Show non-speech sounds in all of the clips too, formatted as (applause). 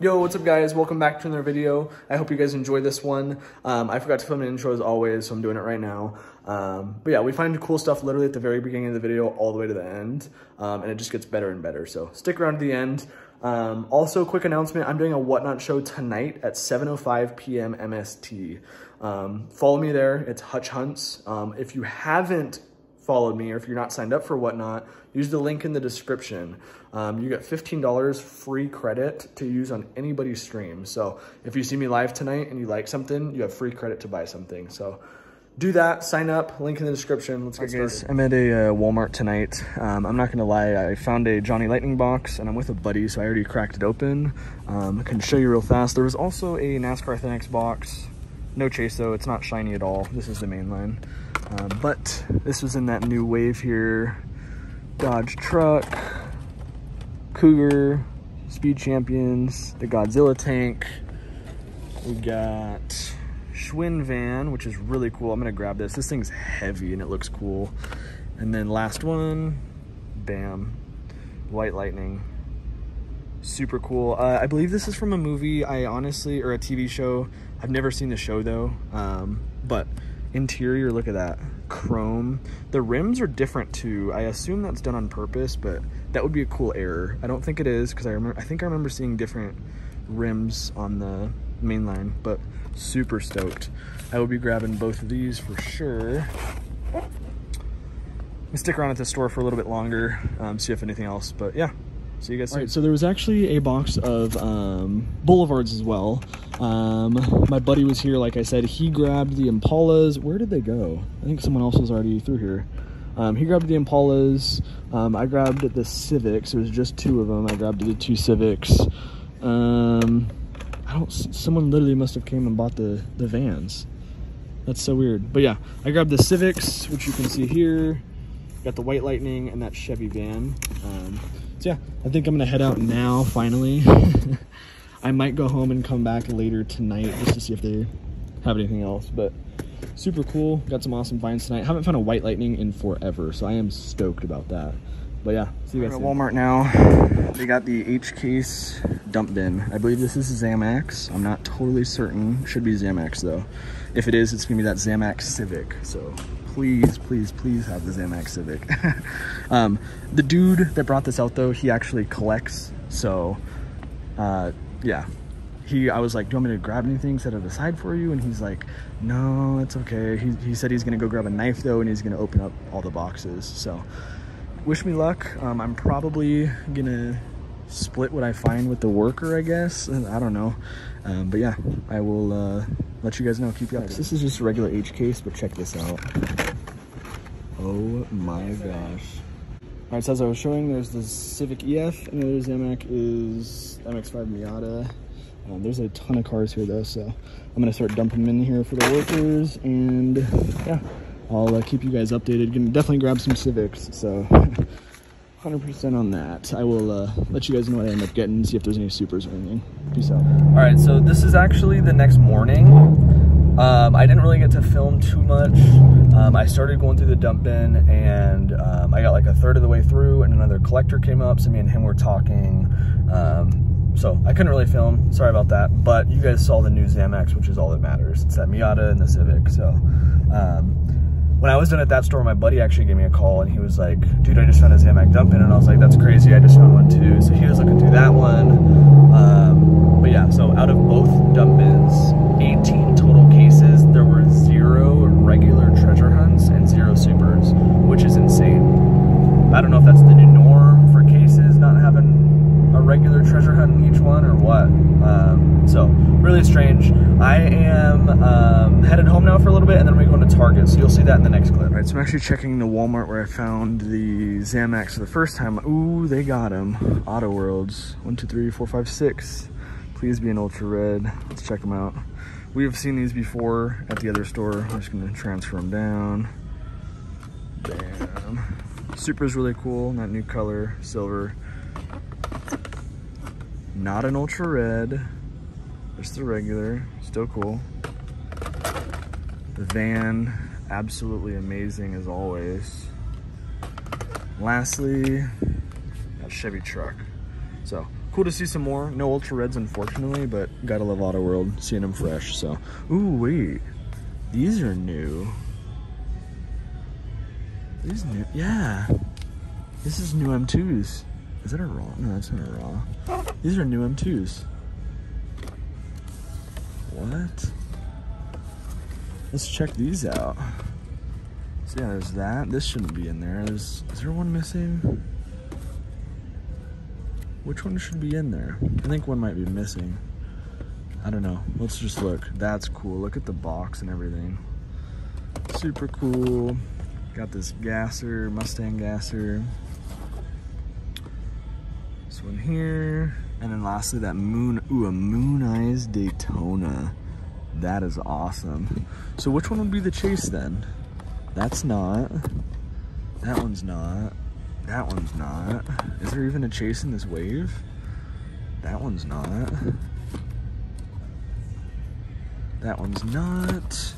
Yo, what's up guys? Welcome back to another video. I hope you guys enjoy this one. Um, I forgot to film an intro as always, so I'm doing it right now. Um, but yeah, we find cool stuff literally at the very beginning of the video all the way to the end, um, and it just gets better and better. So stick around to the end. Um, also, quick announcement, I'm doing a Whatnot show tonight at 7.05 p.m. MST. Um, follow me there, it's Hutch Hunts. Um, if you haven't followed me or if you're not signed up for Whatnot, use the link in the description. Um, you get $15 free credit to use on anybody's stream. So if you see me live tonight and you like something, you have free credit to buy something. So do that, sign up, link in the description. Let's get started. Guys, I'm at a uh, Walmart tonight. Um, I'm not gonna lie, I found a Johnny Lightning box and I'm with a buddy, so I already cracked it open. Um, I can show you real fast. There was also a NASCAR Thinx box. No chase though, it's not shiny at all. This is the main line. Um, but this was in that new wave here. Dodge truck, Cougar, Speed Champions, the Godzilla tank. We got Schwinn van, which is really cool. I'm gonna grab this. This thing's heavy and it looks cool. And then last one, bam, White Lightning. Super cool. Uh, I believe this is from a movie. I honestly, or a TV show. I've never seen the show though, um, Interior, look at that. Chrome. The rims are different too. I assume that's done on purpose, but that would be a cool error. I don't think it is because I remember I think I remember seeing different rims on the main line, but super stoked. I will be grabbing both of these for sure. Stick around at the store for a little bit longer, um, see if anything else, but yeah, See you guys. All right, so there was actually a box of um, Boulevards as well. Um, my buddy was here, like I said. He grabbed the Impalas. Where did they go? I think someone else was already through here. Um, he grabbed the Impalas. Um, I grabbed the Civics. There was just two of them. I grabbed the two Civics. Um, I don't. Someone literally must have came and bought the the vans. That's so weird. But yeah, I grabbed the Civics, which you can see here. Got the White Lightning and that Chevy van. Um, so yeah, I think I'm gonna head out now, finally. (laughs) I might go home and come back later tonight just to see if they have anything else, but super cool. Got some awesome finds tonight. Haven't found a white lightning in forever, so I am stoked about that. But yeah, see you guys at Walmart now. They got the H case dump bin. I believe this is Zamacs. I'm not totally certain. Should be Zamacs though. If it is, it's gonna be that Zamacs Civic. So please, please, please have the Zamacs Civic. (laughs) um, the dude that brought this out though, he actually collects. So uh, yeah, he, I was like, do you want me to grab anything, set it aside for you? And he's like, no, it's okay. He, he said he's gonna go grab a knife though, and he's gonna open up all the boxes. So wish me luck. Um, I'm probably gonna split what I find with the worker, I guess. I don't know. Um, but yeah, I will uh, let you guys know. Keep you up. This is just a regular H case, but check this out. Oh my gosh. All right, so as I was showing, there's the Civic EF, and the other is MX-5 Miata. Um, there's a ton of cars here though, so I'm gonna start dumping them in here for the workers, and yeah, I'll uh, keep you guys updated. Gonna definitely grab some Civics, so (laughs) 100% on that. I will uh, let you guys know what I end up getting, see if there's any supers or anything. Peace out. All right, so this is actually the next morning. Um, I didn't really get to film too much. Um, I started going through the dump bin and um, I got like a third of the way through and another collector came up, so me and him were talking. Um, so I couldn't really film, sorry about that, but you guys saw the new Zamacs, which is all that matters. It's that Miata and the Civic, so um, when I was done at that store, my buddy actually gave me a call and he was like, dude, I just found a Zamac dump bin. And I was like, that's crazy. I just found one too. So he was looking through that one. Um, but yeah, so out of both dump bins, 18 total cases, there were zero regular treasure hunts and zero supers, which is insane. I don't know if that's the new norm for cases not having a regular treasure hunt in each one or what. Um, so really strange. I am um, headed home now for a little bit and then we're going to Target. So you'll see that in the next clip. All right, so I'm actually checking the Walmart where I found the Zamacs for the first time. Ooh, they got them. Auto Worlds. One, two, three, four, five, six. Please be an ultra red. Let's check them out. We have seen these before at the other store. I'm just gonna transfer them down. Bam. Super is really cool, that new color, silver. Not an ultra red. Just the regular, still cool. The van, absolutely amazing as always. Lastly, that Chevy truck. So cool to see some more. No Ultra Reds, unfortunately, but gotta love Auto World, seeing them fresh, so. Ooh, wait. These are new. These new, yeah. This is new M2s. Is that a raw? No, that's not a raw. These are new M2s. What? Let's check these out. So yeah, there's that. This shouldn't be in there. There's, is there one missing? Which one should be in there? I think one might be missing. I don't know. Let's just look. That's cool. Look at the box and everything. Super cool. Got this gasser, Mustang gasser. One here. And then lastly, that moon, ooh, a Moon Eyes Daytona. That is awesome. So which one would be the chase then? That's not. That one's not. That one's not. Is there even a chase in this wave? That one's not. That one's not.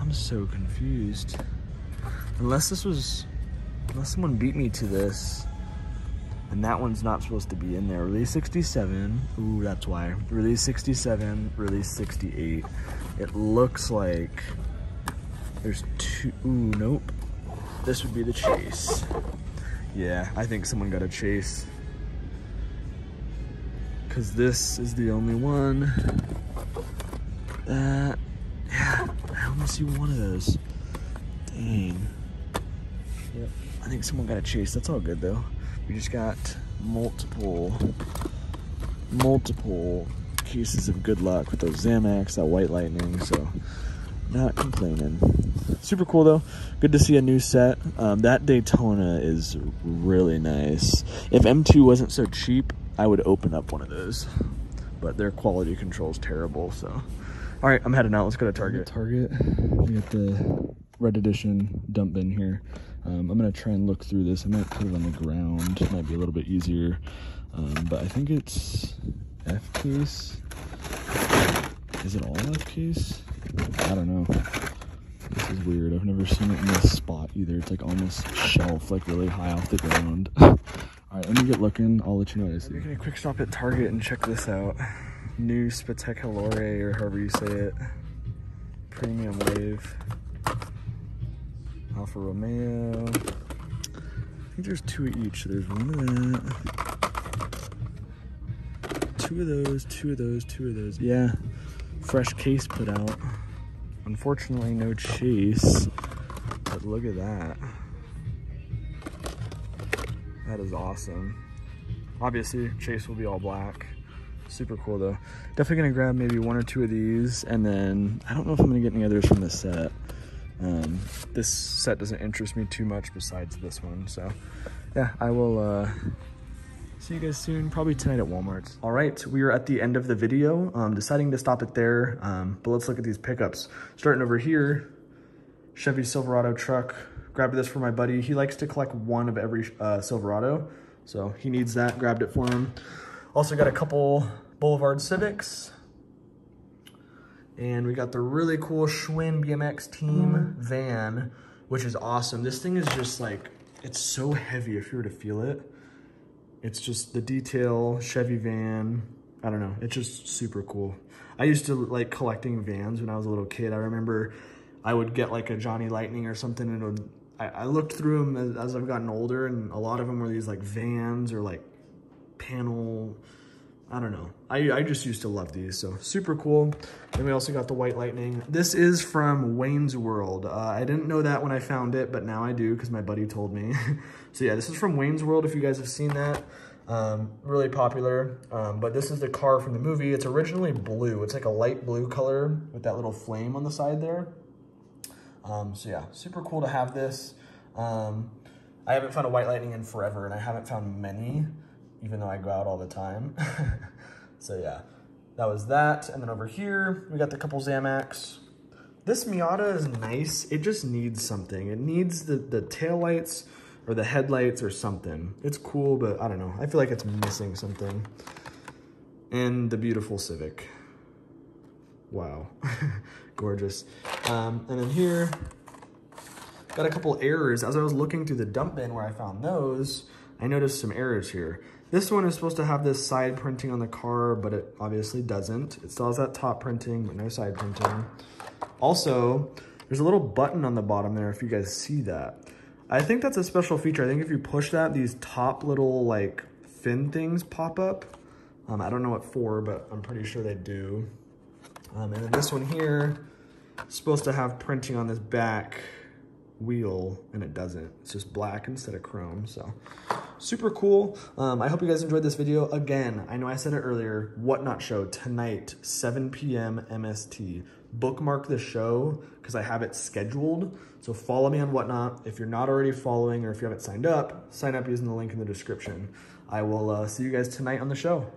I'm so confused. Unless this was, unless someone beat me to this, and that one's not supposed to be in there. Release 67, ooh, that's why. Release 67, release 68. It looks like there's two, ooh, nope. This would be the chase. Yeah, I think someone got a chase. Cause this is the only one that, yeah, I only see one of those. Dang. Yep. I think someone got a chase. That's all good though. We just got multiple, multiple cases of good luck with those Zamacs, that White Lightning, so not complaining. Super cool though. Good to see a new set. Um, that Daytona is really nice. If M2 wasn't so cheap, I would open up one of those. But their quality control is terrible, so. All right, I'm heading out. Let's go to Target. Target, we got the red edition dump bin here. Um, I'm gonna try and look through this. I might put it on the ground. It might be a little bit easier. Um, but I think it's F case. Is it all F case? I don't know. This is weird. I've never seen it in this spot either. It's like on this shelf, like really high off the ground. (laughs) all right, let me get looking. I'll let you know what I see. Making a quick stop at Target and check this out. New Spettacolare, or however you say it. Premium Wave. Alfa Romeo. I think there's two of each. There's one of that. Two of those, two of those, two of those. Yeah, fresh case put out. Unfortunately, no chase, but look at that. That is awesome. Obviously, chase will be all black. Super cool though. Definitely gonna grab maybe one or two of these, and then I don't know if I'm gonna get any others from this set. Um, this set doesn't interest me too much besides this one. So yeah, I will uh, see you guys soon, probably tonight at Walmart. All right, we are at the end of the video. Um, deciding to stop it there, um, but let's look at these pickups. Starting over here, Chevy Silverado truck. Grabbed this for my buddy. He likes to collect one of every uh, Silverado. So he needs that, grabbed it for him. Also got a couple Boulevard Civics. And we got the really cool Schwinn BMX team mm-hmm. van, which is awesome. This thing is just like, it's so heavy if you were to feel it. It's just the detail, Chevy van, I don't know, it's just super cool. I used to like collecting vans when I was a little kid. I remember I would get like a Johnny Lightning or something and would, I, I, looked through them as, as I've gotten older and a lot of them were these like vans or like panel I don't know. I, I just used to love these, so super cool. Then we also got the White Lightning. This is from Wayne's World. Uh, I didn't know that when I found it, but now I do because my buddy told me. (laughs) so yeah, this is from Wayne's World if you guys have seen that. Um, really popular, um, but this is the car from the movie. It's originally blue. It's like a light blue color with that little flame on the side there. Um, so yeah, super cool to have this. Um, I haven't found a White Lightning in forever, and I haven't found many even though I go out all the time. (laughs) so yeah, that was that. And then over here, we got the couple Zamacs. This Miata is nice. It just needs something. It needs the, the tail lights or the headlights or something. It's cool, but I don't know. I feel like it's missing something. And the beautiful Civic. Wow, (laughs) gorgeous. Um, and then here, got a couple errors. As I was looking through the dump bin where I found those, I noticed some errors here. This one is supposed to have this side printing on the car, but it obviously doesn't. It still has that top printing, but no side printing. Also, there's a little button on the bottom there if you guys see that. I think that's a special feature. I think if you push that, these top little like fin things pop up. Um, I don't know what for, but I'm pretty sure they do. Um, and then this one here is supposed to have printing on this back wheel and it doesn't. It's just black instead of chrome. So super cool. Um, I hope you guys enjoyed this video. Again, I know I said it earlier, Whatnot Show tonight, 7 p.m. MST. Bookmark the show because I have it scheduled. So follow me on Whatnot. If you're not already following or if you haven't signed up, sign up using the link in the description. I will uh, see you guys tonight on the show.